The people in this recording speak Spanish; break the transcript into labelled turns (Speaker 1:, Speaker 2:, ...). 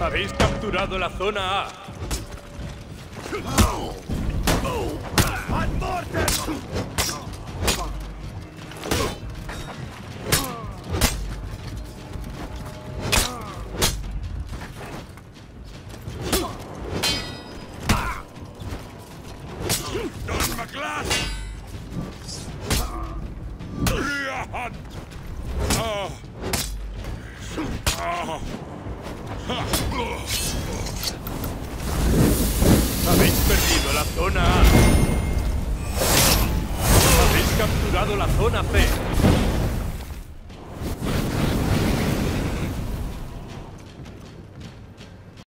Speaker 1: Habéis capturado la zona A.
Speaker 2: McGlass!
Speaker 1: Habéis perdido la zona A. Habéis capturado la zona C.